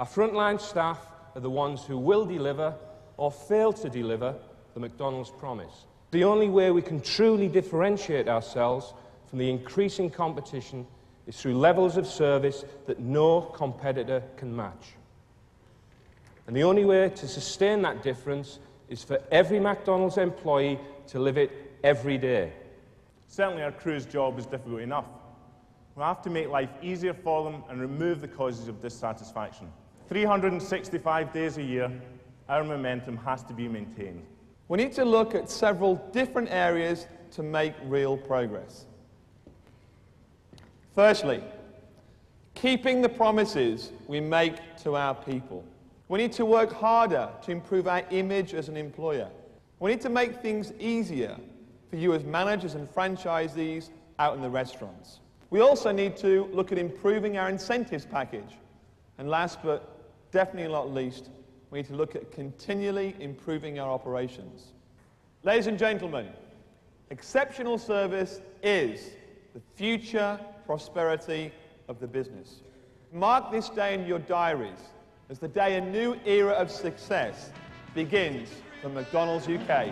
Our frontline staff are the ones who will deliver or fail to deliver the McDonald's promise. The only way we can truly differentiate ourselves from the increasing competition is through levels of service that no competitor can match. And the only way to sustain that difference is for every McDonald's employee to live it every day. Certainly our crew's job is difficult enough. We have to make life easier for them and remove the causes of dissatisfaction. 365 days a year, our momentum has to be maintained. We need to look at several different areas to make real progress. Firstly, keeping the promises we make to our people. We need to work harder to improve our image as an employer. We need to make things easier for you as managers and franchisees out in the restaurants. We also need to look at improving our incentives package. And last but definitely not least, we need to look at continually improving our operations. Ladies and gentlemen, exceptional service is the future prosperity of the business. Mark this day in your diaries as the day a new era of success begins for McDonald's UK.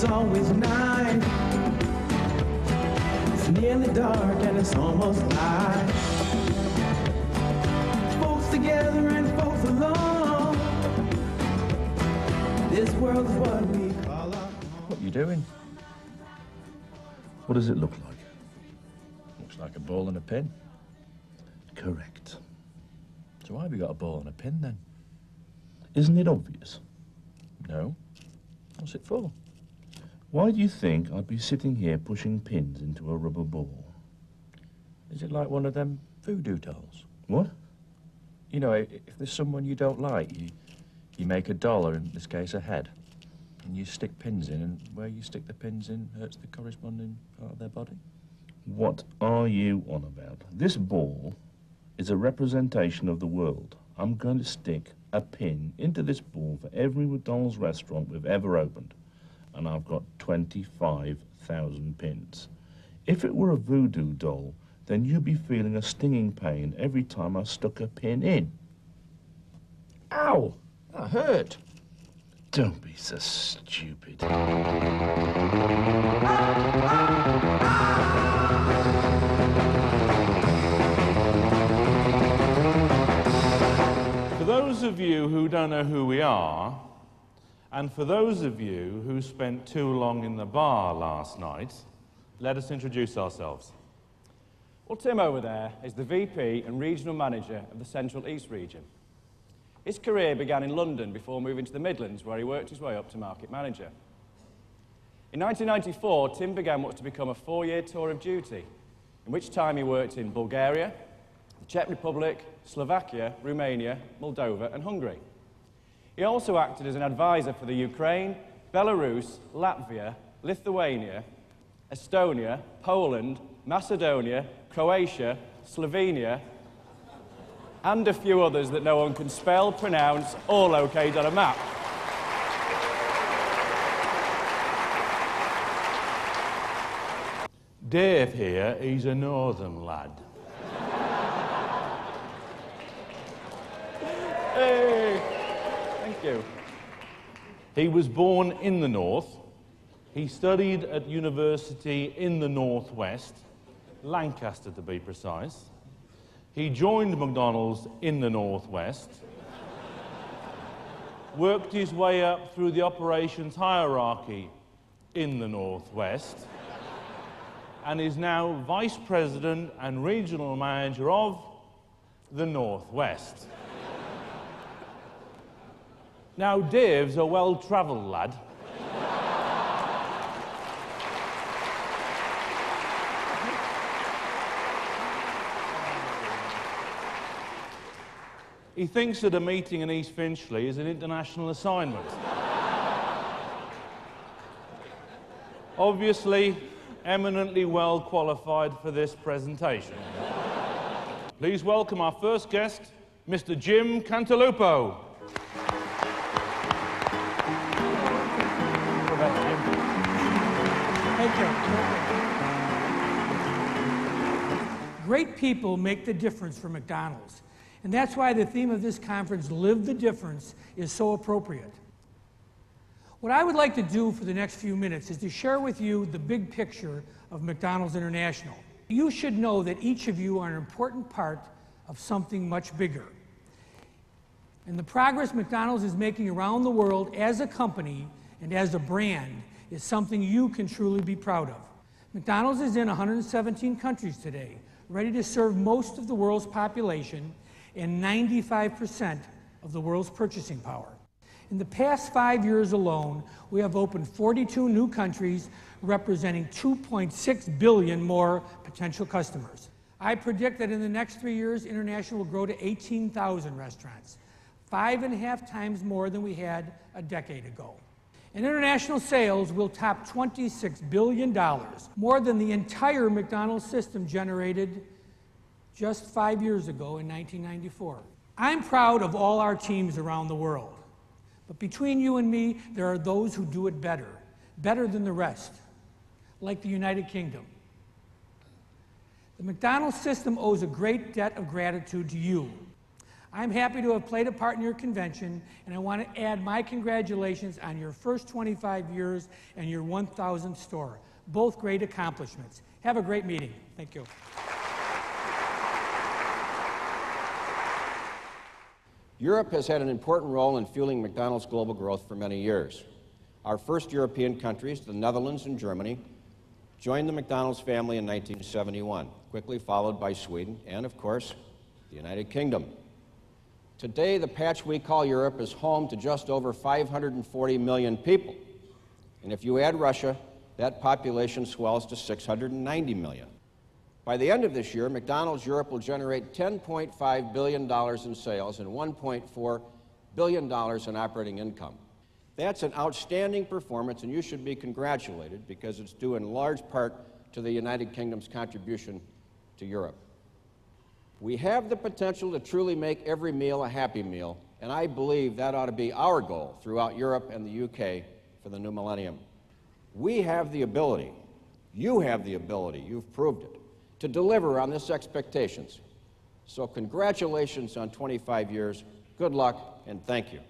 It's always night. It's nearly dark and it's almost light. Folks together and folks alone. This world's what we call our What are you doing? What does it look like? Looks like a ball and a pin. Correct. So why have you got a ball and a pin then? Isn't it obvious? No. What's it for? Why do you think I'd be sitting here pushing pins into a rubber ball? Is it like one of them voodoo dolls? What? You know, if there's someone you don't like, you, you make a doll, or in this case, a head, and you stick pins in, and where you stick the pins in hurts the corresponding part of their body. What are you on about? This ball is a representation of the world. I'm going to stick a pin into this ball for every McDonald's restaurant we've ever opened and I've got 25,000 pins. If it were a voodoo doll, then you'd be feeling a stinging pain every time I stuck a pin in. Ow! That hurt. Don't be so stupid. For those of you who don't know who we are, and for those of you who spent too long in the bar last night, let us introduce ourselves. Well, Tim over there is the VP and Regional Manager of the Central East region. His career began in London before moving to the Midlands, where he worked his way up to Market Manager. In 1994, Tim began what's to become a four-year tour of duty, in which time he worked in Bulgaria, the Czech Republic, Slovakia, Romania, Moldova and Hungary. He also acted as an advisor for the Ukraine, Belarus, Latvia, Lithuania, Estonia, Poland, Macedonia, Croatia, Slovenia, and a few others that no one can spell, pronounce, or locate on a map. Dave here, he's a northern lad. You. He was born in the north. He studied at university in the northwest, Lancaster to be precise. He joined McDonald's in the northwest, worked his way up through the operations hierarchy in the northwest, and is now vice president and regional manager of the northwest. Now, Dave's a well travelled lad. he thinks that a meeting in East Finchley is an international assignment. Obviously, eminently well qualified for this presentation. Please welcome our first guest, Mr. Jim Cantalupo. Great people make the difference for McDonald's. And that's why the theme of this conference, Live the Difference, is so appropriate. What I would like to do for the next few minutes is to share with you the big picture of McDonald's International. You should know that each of you are an important part of something much bigger. And the progress McDonald's is making around the world as a company and as a brand is something you can truly be proud of. McDonald's is in 117 countries today, ready to serve most of the world's population and 95% of the world's purchasing power. In the past five years alone, we have opened 42 new countries, representing 2.6 billion more potential customers. I predict that in the next three years, international will grow to 18,000 restaurants, five and a half times more than we had a decade ago. And international sales will top $26 billion, more than the entire McDonald's system generated just five years ago in 1994. I'm proud of all our teams around the world. But between you and me, there are those who do it better, better than the rest, like the United Kingdom. The McDonald's system owes a great debt of gratitude to you. I'm happy to have played a part in your convention, and I want to add my congratulations on your first 25 years and your 1,000th store. Both great accomplishments. Have a great meeting. Thank you. Europe has had an important role in fueling McDonald's global growth for many years. Our first European countries, the Netherlands and Germany, joined the McDonald's family in 1971, quickly followed by Sweden and, of course, the United Kingdom. Today, the patch we call Europe is home to just over 540 million people. And if you add Russia, that population swells to 690 million. By the end of this year, McDonald's Europe will generate $10.5 billion in sales and $1.4 billion in operating income. That's an outstanding performance, and you should be congratulated because it's due in large part to the United Kingdom's contribution to Europe. We have the potential to truly make every meal a happy meal, and I believe that ought to be our goal throughout Europe and the UK for the new millennium. We have the ability, you have the ability, you've proved it, to deliver on this expectations. So congratulations on 25 years, good luck, and thank you.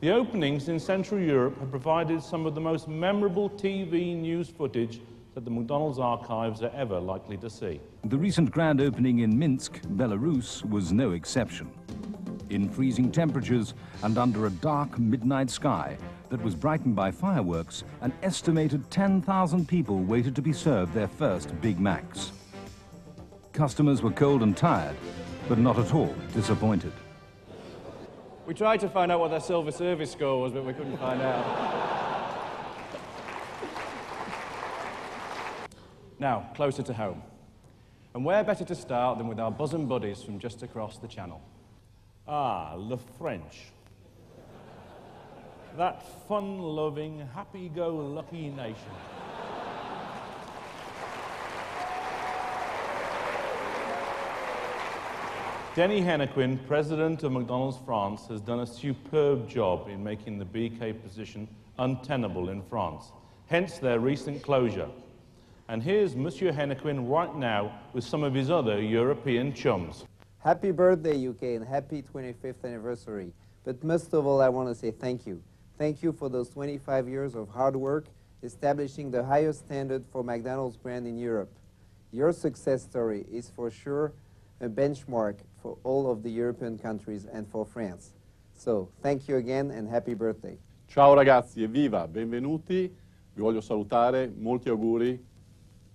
The openings in Central Europe have provided some of the most memorable TV news footage that the McDonald's archives are ever likely to see. The recent grand opening in Minsk, Belarus, was no exception. In freezing temperatures and under a dark midnight sky that was brightened by fireworks, an estimated 10,000 people waited to be served their first Big Macs. Customers were cold and tired, but not at all disappointed. We tried to find out what their silver service score was, but we couldn't find out. Now, closer to home. And where better to start than with our bosom buddies from just across the channel? Ah, the French. That fun-loving, happy-go-lucky nation. Denis Hennequin, president of McDonald's France, has done a superb job in making the BK position untenable in France, hence their recent closure. And here's Monsieur Hennequin right now with some of his other European chums. Happy birthday, UK, and happy 25th anniversary. But most of all, I want to say thank you. Thank you for those 25 years of hard work establishing the highest standard for McDonald's brand in Europe. Your success story is for sure a benchmark for all of the European countries and for France. So, thank you again and happy birthday. Ciao ragazzi, evviva, benvenuti. Vi voglio salutare, molti auguri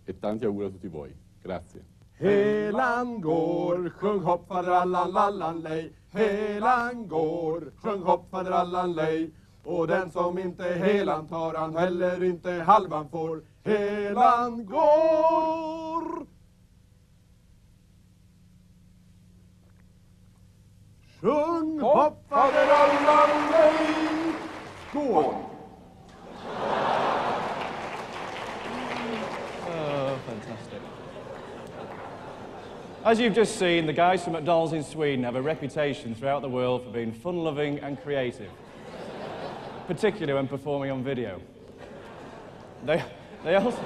e tanti auguri a tutti voi. Grazie. Helan går, sjung hopp fadrallan lej. Helan går, sjung hopp fadrallan lej. Och den som inte helan tar han heller inte halvan får. Helan går! Sjung hopp fadrallan lej. Skål! As you've just seen, the guys from McDonald's in Sweden have a reputation throughout the world for being fun-loving and creative, particularly when performing on video. They, they also...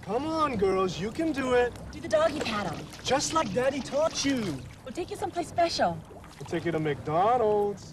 Come on, girls, you can do it. Do the doggy paddle. Just like Daddy taught you. We'll take you someplace special. We'll take you to McDonald's.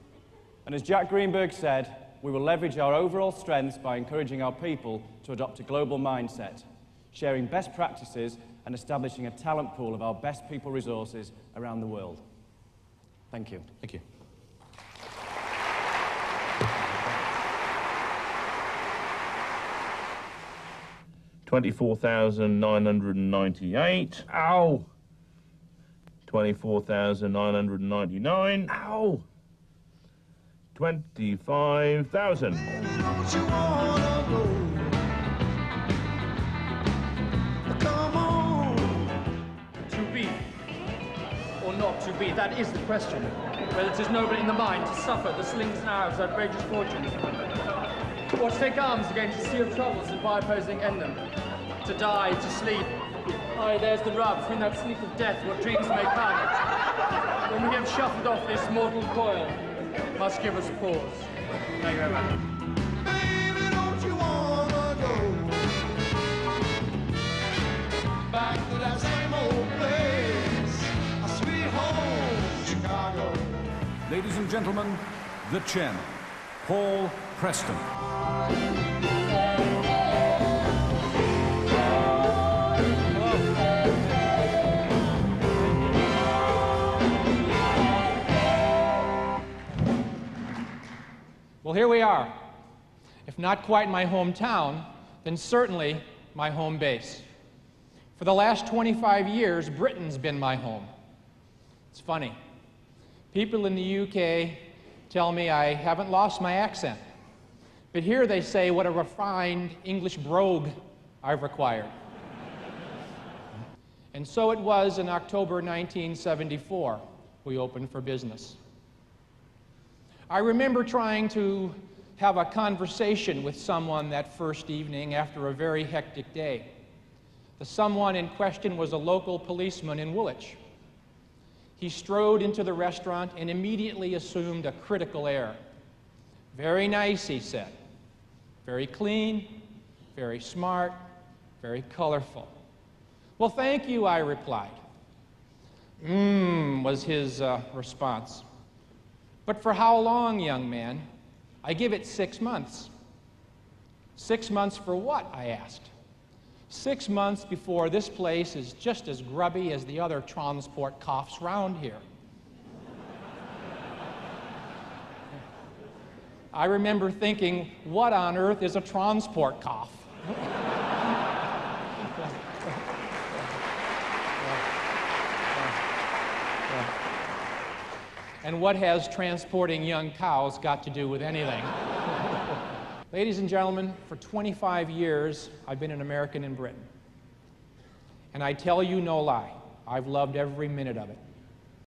And as Jack Greenberg said, we will leverage our overall strengths by encouraging our people to adopt a global mindset, sharing best practices and establishing a talent pool of our best people resources around the world. Thank you. Thank you. Twenty-four thousand nine hundred and ninety-eight. Ow! Twenty-four thousand nine hundred and ninety-nine. Ow! Twenty-five thousand. To be or not to be, that is the question. Whether 'tis noble in the mind to suffer the slings and arrows of outrageous fortune, or to take arms against a sea of troubles and by opposing end them, to die, to sleep. Aye, there's the rub, for in that sleep of death what dreams may come. When we have shuffled off this mortal coil, must give us pause. Thank you very much. Back to that same old place, a sweet. Ladies and gentlemen, the chairman, Paul Preston. Well, here we are. If not quite my hometown, then certainly my home base. For the last 25 years, Britain's been my home. It's funny. People in the UK tell me I haven't lost my accent. But here they say what a refined English brogue I've acquired. and so it was in October 1974 we opened for business. I remember trying to have a conversation with someone that first evening after a very hectic day. The someone in question was a local policeman in Woolwich. He strode into the restaurant and immediately assumed a critical air. Very nice, he said. Very clean, very smart, very colorful. Well, thank you, I replied. Mmm, was his uh, response. But for how long, young man? I give it six months. Six months for what? I asked. Six months before this place is just as grubby as the other transport coughs round here. I remember thinking, what on earth is a transport cough? And what has transporting young cows got to do with anything? Ladies and gentlemen, for 25 years, I've been an American in Britain. And I tell you no lie, I've loved every minute of it.